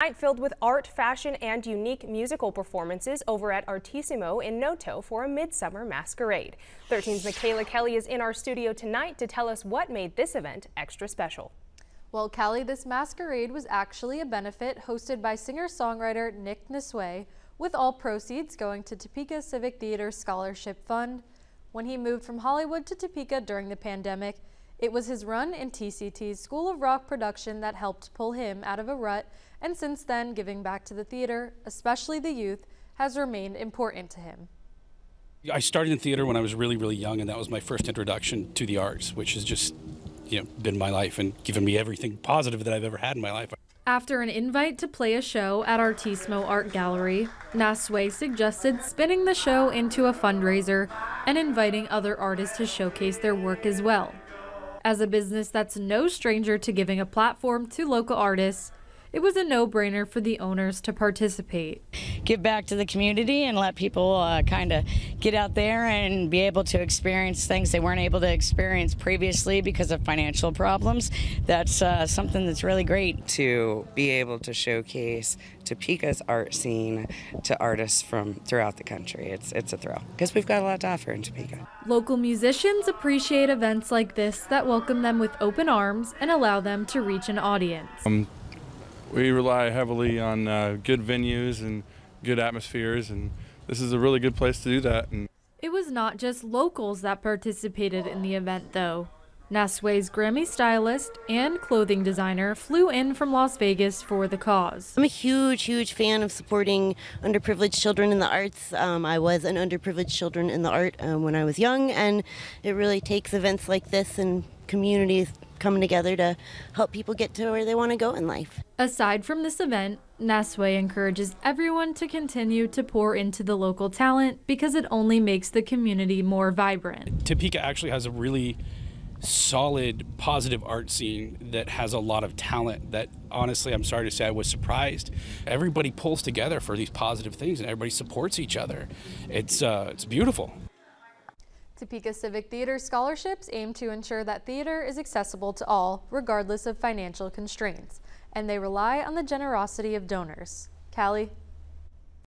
Night filled with art, fashion, and unique musical performances over at Artissimo in Noto for a midsummer masquerade. 13's Michaela Kelly is in our studio tonight to tell us what made this event extra special. Well, Kelly, this masquerade was actually a benefit hosted by singer-songwriter Nic Nassuet, with all proceeds going to Topeka Civic Theater Scholarship Fund. When he moved from Hollywood to Topeka during the pandemic, it was his run in TCT's School of Rock production that helped pull him out of a rut, and since then, giving back to the theater, especially the youth, has remained important to him. I started in theater when I was really, really young, and that was my first introduction to the arts, which has just you know, been my life and given me everything positive that I've ever had in my life. After an invite to play a show at Artissimo Art Gallery, Nassuet suggested spinning the show into a fundraiser and inviting other artists to showcase their work as well. As a business that's no stranger to giving a platform to local artists, it was a no-brainer for the owners to participate. Give back to the community and let people uh, kind of get out there and be able to experience things they weren't able to experience previously because of financial problems. That's uh, something that's really great. To be able to showcase Topeka's art scene to artists from throughout the country. It's, it's a thrill because we've got a lot to offer in Topeka. Local musicians appreciate events like this that welcome them with open arms and allow them to reach an audience. Um, we rely heavily on uh, good venues and good atmospheres, and this is a really good place to do that. And it was not just locals that participated in the event, though. Nassuet's Grammy stylist and clothing designer flew in from Las Vegas for the cause. I'm a huge, huge fan of supporting underprivileged children in the arts. Um, I was an underprivileged children in the art um, when I was young, and it really takes events like this and communities coming together to help people get to where they want to go in life. Aside from this event, Nassuet encourages everyone to continue to pour into the local talent because it only makes the community more vibrant. Topeka actually has a really solid, positive art scene that has a lot of talent that honestly, I'm sorry to say, I was surprised. Everybody pulls together for these positive things and everybody supports each other. It's, uh, it's beautiful. Topeka Civic Theater scholarships aim to ensure that theater is accessible to all, regardless of financial constraints, and they rely on the generosity of donors. Callie?